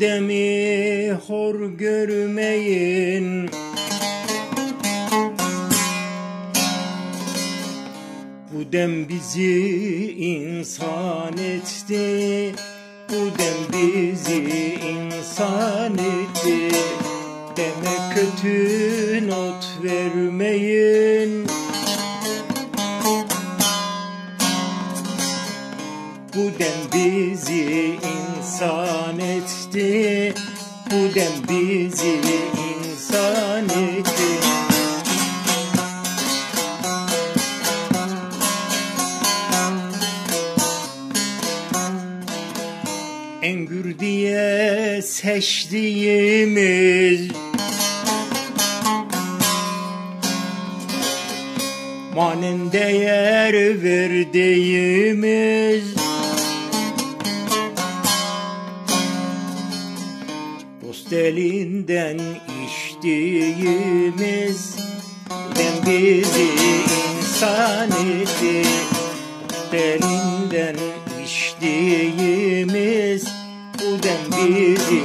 beni hor görmeyin. Bu dem bizi insan etti. Bu dem bizi insan etti. Deme kötü not vermeyin Bu dem bizi insan etti. Bu dem bizi insan etti. Engür diye seçtiğimiz Manen değer verdiğimiz Dost elinden içtiğimiz Ben bizi insan etti. Dost elinden içtiğimiz Bu dem bizi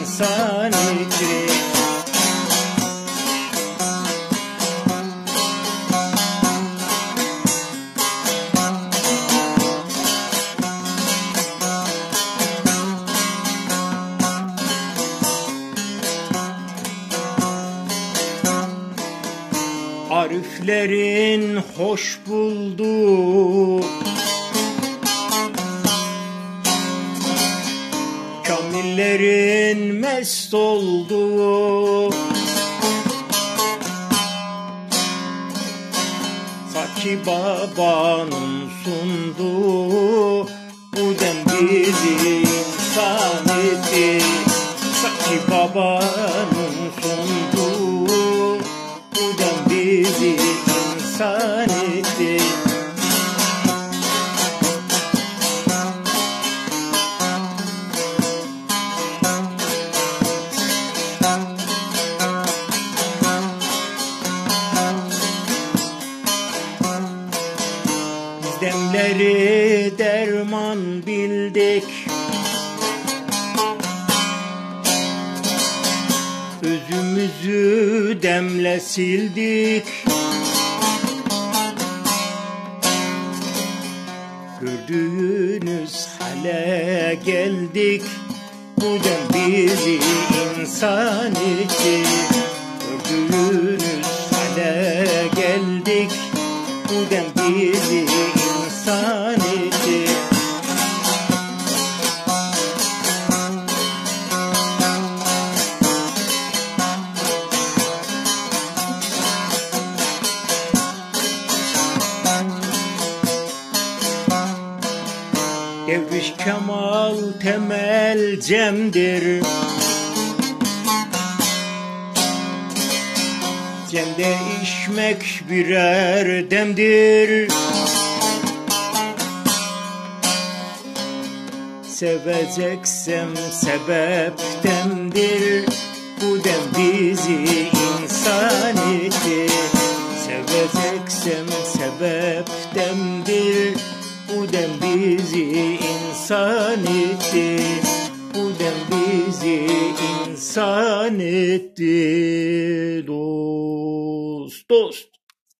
insan etti Ariflerin hoş bulduğu Kamillerin mest olduğu Saki babanın sunduğu Bu dem bizi insan etti. Saki babanın derman bildik. Özümüzü demle sildik. Gördüğünüz hale geldik. Bu dem bizi insan etti Gördüğünüz hale geldik. Bu dem bizi Devriş Kemal temel cemdir. Cemde içmek birer demdir. Seveceksem sebeptemdir Bu dem bizi etti. Bu dem bizi insan etti. Dost, dost